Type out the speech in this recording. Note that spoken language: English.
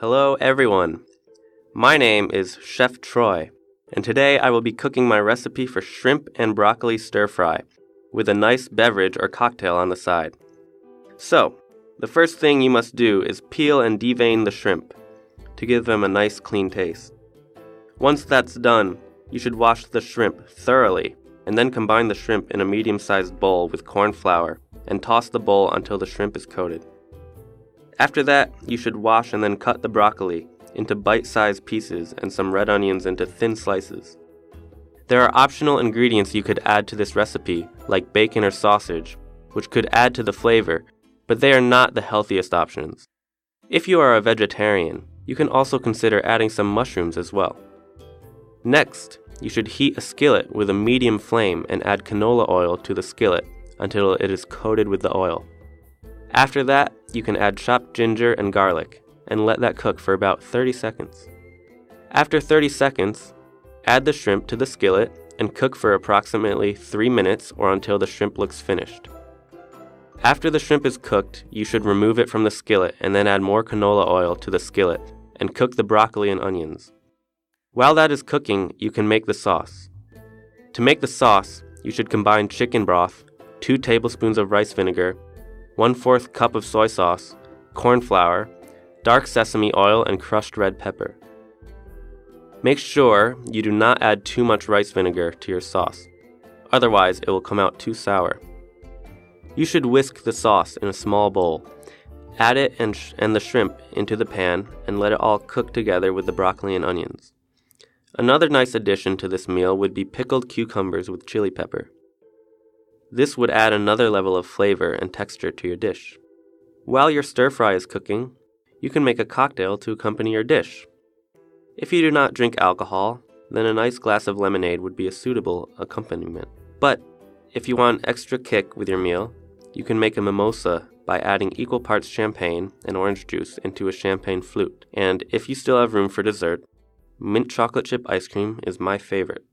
Hello, everyone. My name is Chef Troy, and today I will be cooking my recipe for shrimp and broccoli stir fry with a nice beverage or cocktail on the side. So, the first thing you must do is peel and devein the shrimp to give them a nice clean taste. Once that's done, you should wash the shrimp thoroughly and then combine the shrimp in a medium sized bowl with corn flour and toss the bowl until the shrimp is coated. After that, you should wash and then cut the broccoli into bite sized pieces and some red onions into thin slices. There are optional ingredients you could add to this recipe, like bacon or sausage, which could add to the flavor, but they are not the healthiest options. If you are a vegetarian, you can also consider adding some mushrooms as well. Next, you should heat a skillet with a medium flame and add canola oil to the skillet until it is coated with the oil. After that, you can add chopped ginger and garlic and let that cook for about 30 seconds. After 30 seconds, add the shrimp to the skillet and cook for approximately 3 minutes or until the shrimp looks finished. After the shrimp is cooked, you should remove it from the skillet and then add more canola oil to the skillet and cook the broccoli and onions. While that is cooking, you can make the sauce. To make the sauce, you should combine chicken broth, 2 tablespoons of rice vinegar, 1 4th cup of soy sauce, corn flour, dark sesame oil, and crushed red pepper. Make sure you do not add too much rice vinegar to your sauce, otherwise, it will come out too sour. You should whisk the sauce in a small bowl. Add it and, sh- and the shrimp into the pan and let it all cook together with the broccoli and onions. Another nice addition to this meal would be pickled cucumbers with chili pepper. This would add another level of flavor and texture to your dish. While your stir fry is cooking, you can make a cocktail to accompany your dish. If you do not drink alcohol, then a nice glass of lemonade would be a suitable accompaniment. But if you want extra kick with your meal, you can make a mimosa by adding equal parts champagne and orange juice into a champagne flute. And if you still have room for dessert, mint chocolate chip ice cream is my favorite.